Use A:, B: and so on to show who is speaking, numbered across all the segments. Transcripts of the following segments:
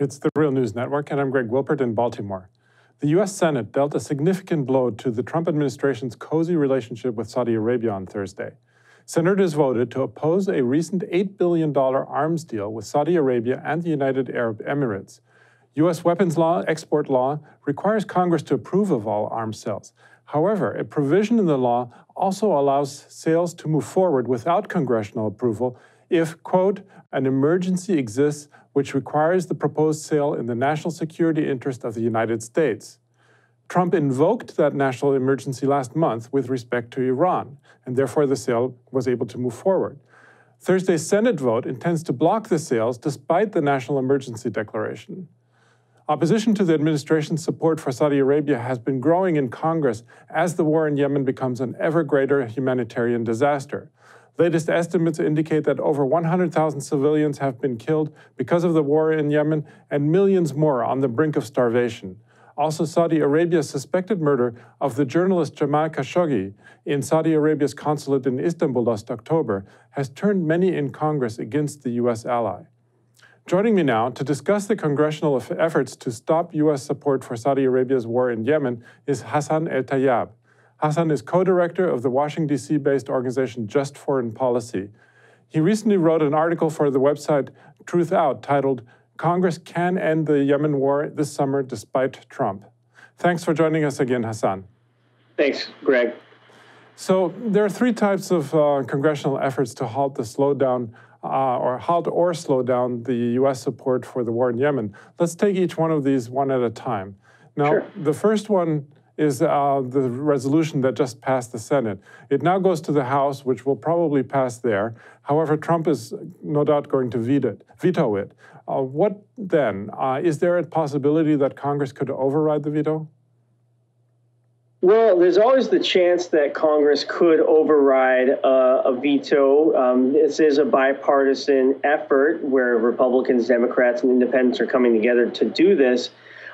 A: It's the Real News Network, and I'm Greg Wilpert in Baltimore. The U.S. Senate dealt a significant blow to the Trump administration's cozy relationship with Saudi Arabia on Thursday. Senators voted to oppose a recent $8 billion arms deal with Saudi Arabia and the United Arab Emirates. U.S. weapons law, export law, requires Congress to approve of all arms sales. However, a provision in the law also allows sales to move forward without congressional approval if, quote, an emergency exists which requires the proposed sale in the national security interest of the United States. Trump invoked that national emergency last month with respect to Iran, and therefore the sale was able to move forward. Thursday's Senate vote intends to block the sales despite the national emergency declaration. Opposition to the administration's support for Saudi Arabia has been growing in Congress as the war in Yemen becomes an ever greater humanitarian disaster. Latest estimates indicate that over 100,000 civilians have been killed because of the war in Yemen and millions more on the brink of starvation. Also, Saudi Arabia's suspected murder of the journalist Jamal Khashoggi in Saudi Arabia's consulate in Istanbul last October has turned many in Congress against the U.S. ally. Joining me now to discuss the congressional efforts to stop U.S. support for Saudi Arabia's war in Yemen is Hassan El Tayyab. Hassan is co director of the Washington, D.C. based organization Just Foreign Policy. He recently wrote an article for the website Truthout titled, Congress Can End the Yemen War This Summer Despite Trump. Thanks for joining us again, Hassan.
B: Thanks, Greg.
A: So, there are three types of uh, congressional efforts to halt the slowdown uh, or halt or slow down the U.S. support for the war in Yemen. Let's take each one of these one at a time. Now,
B: sure.
A: the first one is uh, the resolution that just passed the Senate. It now goes to the House, which will probably pass there. However, Trump is no doubt going to veto it. Veto it. Uh, what then? Uh, is there a possibility that Congress could override the veto?
B: Well, there's always the chance that Congress could override uh, a veto. Um, this is a bipartisan effort where Republicans, Democrats, and Independents are coming together to do this.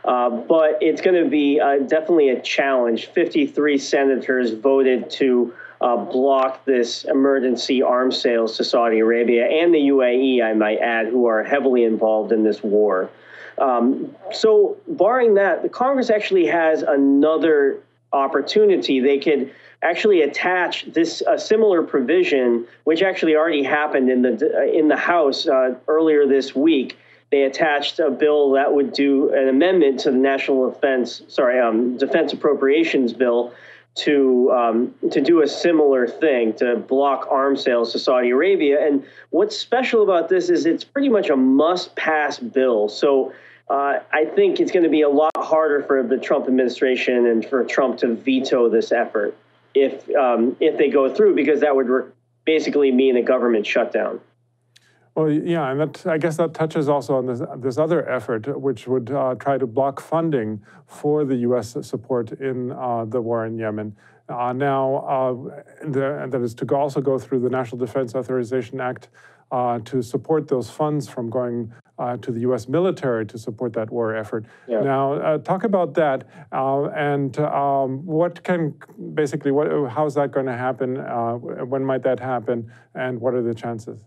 B: Uh, but it's going to be uh, definitely a challenge. 53 senators voted to uh, block this emergency arms sales to Saudi Arabia and the UAE, I might add, who are heavily involved in this war. Um, so, barring that, the Congress actually has another opportunity. They could actually attach this a similar provision, which actually already happened in the in the House uh, earlier this week they attached a bill that would do an amendment to the national defense, sorry, um, defense appropriations bill to um, to do a similar thing to block arms sales to Saudi Arabia. And what's special about this is it's pretty much a must-pass bill. So. Uh, I think it's going to be a lot harder for the Trump administration and for Trump to veto this effort if um, if they go through, because that would re- basically mean a government shutdown.
A: Well, yeah, and that, I guess that touches also on this, this other effort, which would uh, try to block funding for the U.S. support in uh, the war in Yemen. Uh, now, uh, the, that is to go also go through the National Defense Authorization Act uh, to support those funds from going uh, to the U.S. military to support that war effort. Yeah. Now, talk about that and um, what can basically, what, how is that going to happen? when might that happen? And what are the chances?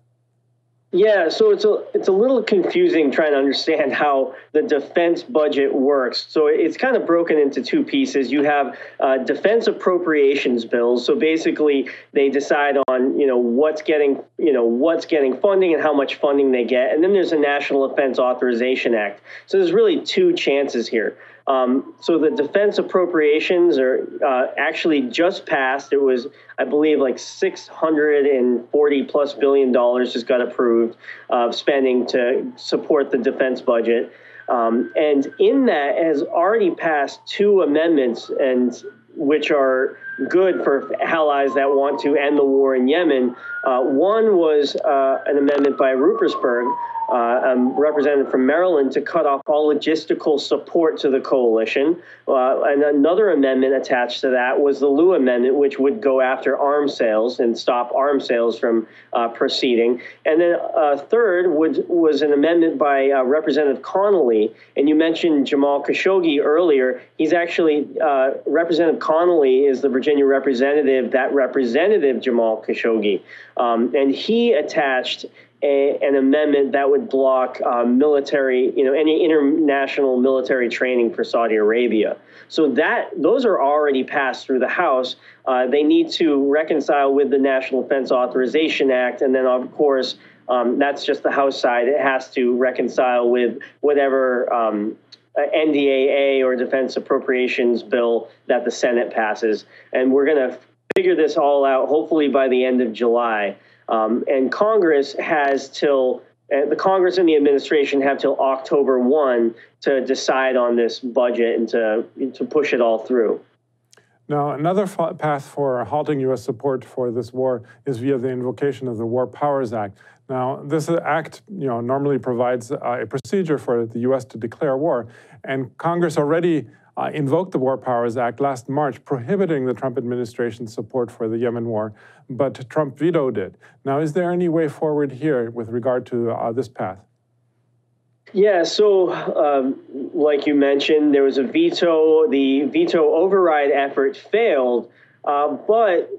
B: Yeah, so it's a it's a little confusing trying to understand how the defense budget works. So it's kind of broken into two pieces. You have uh, defense appropriations bills. So basically, they decide on you know what's getting you know what's getting funding and how much funding they get, and then there's a National Defense Authorization Act. So there's really two chances here. Um, so the defense appropriations are uh, actually just passed. It was, I believe, like 640 plus billion dollars just got approved of spending to support the defense budget. Um, and in that has already passed two amendments and which are good for allies that want to end the war in Yemen. Uh, one was uh, an amendment by Ruppersberg, uh, um, representative from Maryland, to cut off all logistical support to the coalition. Uh, and another amendment attached to that was the Lieu Amendment, which would go after arms sales and stop arms sales from uh, proceeding. And then a uh, third would, was an amendment by Representative Connolly. And you mentioned Jamal Khashoggi earlier. He's actually, Representative Connolly is the Virginia Virginia representative, that representative Jamal Khashoggi, um, and he attached a, an amendment that would block uh, military, you know, any international military training for Saudi Arabia. So that those are already passed through the House. Uh, they need to reconcile with the National Defense Authorization Act, and then of course um, that's just the House side. It has to reconcile with whatever. Um, NDAA or defense appropriations bill that the Senate passes. And we're going to figure this all out hopefully by the end of July. Um, and Congress has till uh, the Congress and the administration have till October 1 to decide on this budget and to, to push it all through.
A: Now, another path for halting U.S. support for this war is via the invocation of the War Powers Act. Now, this act, you know, normally provides a procedure for the U.S. to declare war, and Congress already uh, invoked the War Powers Act last March, prohibiting the Trump administration's support for the Yemen war, but Trump vetoed it. Now, is there any way forward here with regard to uh, this path?
B: Yeah, so um, like you mentioned, there was a veto. The veto override effort failed, uh, but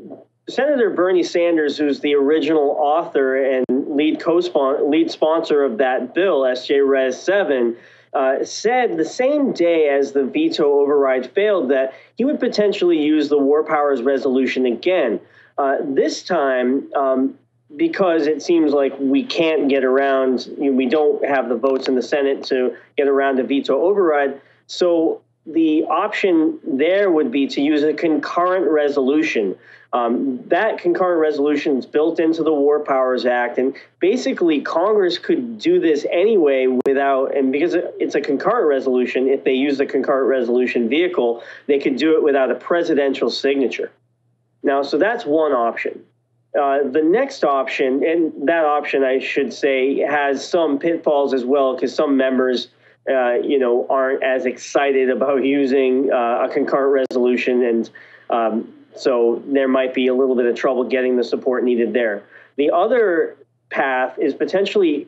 B: Senator Bernie Sanders, who's the original author and lead co-sponsor, lead sponsor of that bill, SJ Res 7, uh, said the same day as the veto override failed that he would potentially use the War Powers Resolution again. Uh, this time, um, because it seems like we can't get around, you know, we don't have the votes in the Senate to get around a veto override. So the option there would be to use a concurrent resolution. Um, that concurrent resolution is built into the War Powers Act, and basically Congress could do this anyway without, and because it's a concurrent resolution, if they use the concurrent resolution vehicle, they could do it without a presidential signature. Now, so that's one option. Uh, the next option, and that option, I should say, has some pitfalls as well, because some members uh, you know, aren't as excited about using uh, a concurrent resolution, and um, so there might be a little bit of trouble getting the support needed there. The other path is potentially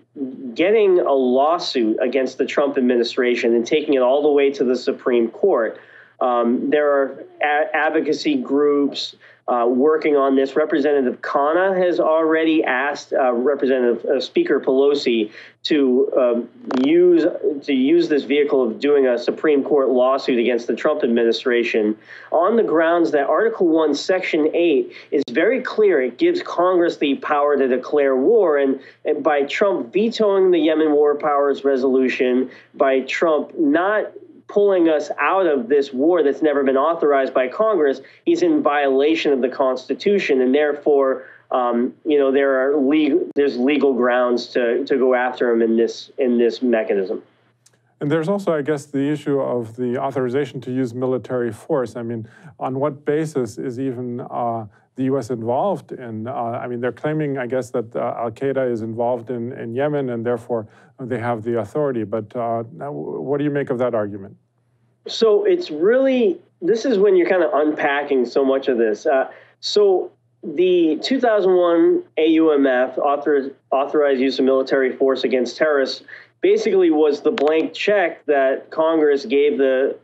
B: getting a lawsuit against the Trump administration and taking it all the way to the Supreme Court. Um, there are a- advocacy groups uh, working on this. Representative Khanna has already asked uh, Representative uh, Speaker Pelosi to um, use to use this vehicle of doing a Supreme Court lawsuit against the Trump administration on the grounds that Article One, Section Eight is very clear. It gives Congress the power to declare war, and, and by Trump vetoing the Yemen War Powers Resolution, by Trump not pulling us out of this war that's never been authorized by Congress, he's in violation of the Constitution, and therefore, um, you know, there are legal there's legal grounds to, to go after him in this in this mechanism.
A: And there's also, I guess, the issue of the authorization to use military force. I mean, on what basis is even uh, the U.S. involved in? Uh, I mean, they're claiming, I guess, that uh, Al Qaeda is involved in, in Yemen and therefore they have the authority. But uh, what do you make of that argument?
B: So it's really this is when you're kind of unpacking so much of this. Uh, so the 2001 AUMF author, authorized use of military force against terrorists basically was the blank check that Congress gave the.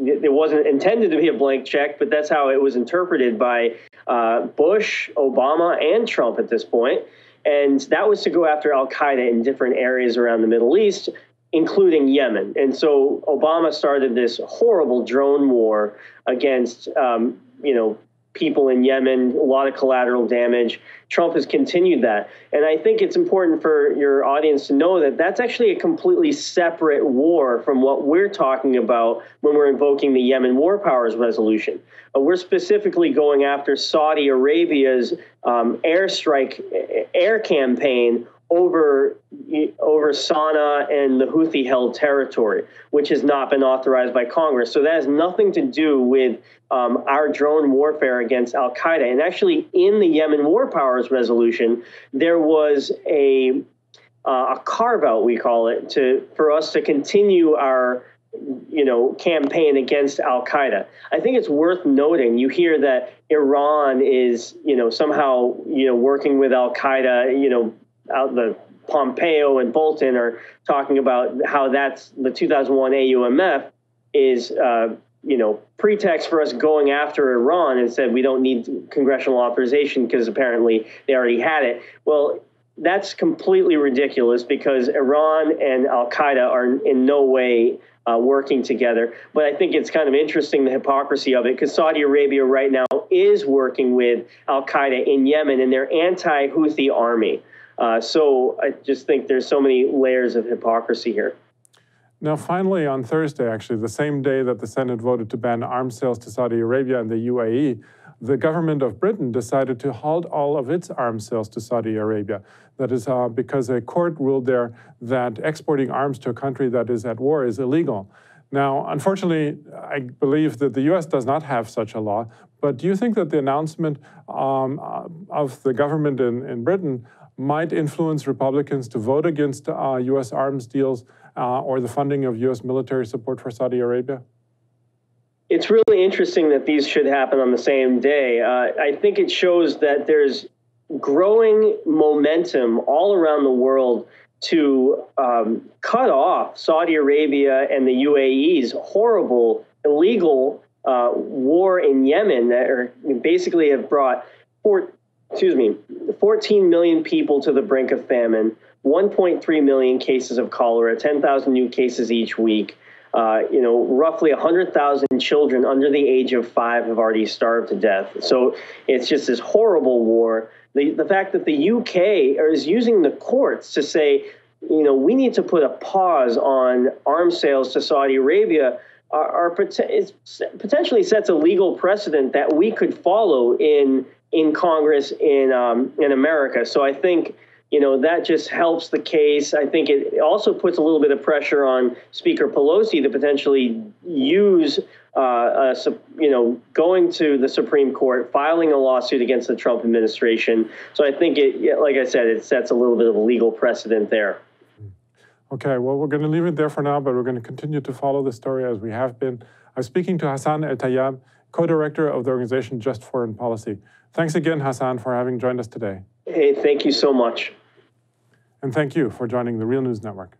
B: It wasn't intended to be a blank check, but that's how it was interpreted by uh, Bush, Obama, and Trump at this point. And that was to go after Al Qaeda in different areas around the Middle East including Yemen. And so Obama started this horrible drone war against, um, you know, people in Yemen, a lot of collateral damage. Trump has continued that. And I think it's important for your audience to know that that's actually a completely separate war from what we're talking about when we're invoking the Yemen War Powers Resolution. Uh, we're specifically going after Saudi Arabia's um, airstrike air campaign over over Sana'a and the Houthi held territory, which has not been authorized by Congress. So that has nothing to do with um, our drone warfare against Al Qaeda. And actually, in the Yemen War Powers Resolution, there was a uh, a carve out, we call it, to for us to continue our you know campaign against Al Qaeda. I think it's worth noting. You hear that Iran is you know somehow you know working with Al Qaeda. You know out the Pompeo and Bolton are talking about how that's the 2001 AUMF is uh, you know, pretext for us going after Iran and said we don't need congressional authorization because apparently they already had it. Well, that's completely ridiculous because Iran and Al Qaeda are in no way uh, working together. But I think it's kind of interesting the hypocrisy of it because Saudi Arabia right now is working with Al Qaeda in Yemen and their anti Houthi army. Uh, so I just think there's so many layers of hypocrisy here.
A: Now, finally, on Thursday, actually, the same day that the Senate voted to ban arms sales to Saudi Arabia and the UAE, the government of Britain decided to halt all of its arms sales to Saudi Arabia. That is uh, because a court ruled there that exporting arms to a country that is at war is illegal. Now, unfortunately, I believe that the US does not have such a law, but do you think that the announcement um, uh, of the government in, in Britain might influence Republicans to vote against uh, US arms deals uh, or the funding of US military support for Saudi Arabia?
B: It's really interesting that these should happen on the same day. Uh, I think it shows that there's growing momentum all around the world to um, cut off Saudi Arabia and the UAE's horrible, illegal uh, war in Yemen that are, basically have brought excuse me, 14 million people to the brink of famine, 1.3 million cases of cholera, 10,000 new cases each week. Uh, you know, roughly 100,000 children under the age of five have already starved to death. So it's just this horrible war. The, the fact that the UK is using the courts to say, you know, we need to put a pause on arms sales to Saudi Arabia are, are potentially sets a legal precedent that we could follow in in Congress in um, in America. So I think you know that just helps the case. I think it also puts a little bit of pressure on Speaker Pelosi to potentially use, uh, you know, going to the Supreme Court, filing a lawsuit against the Trump administration. So I think it, like I said, it sets a little bit of a legal precedent there.
A: Okay, well, we're going to leave it there for now, but we're going to continue to follow the story as we have been. I'm speaking to Hassan El Tayyab, co director of the organization Just Foreign Policy. Thanks again, Hassan, for having joined us today.
B: Hey, thank you so much.
A: And thank you for joining the Real News Network.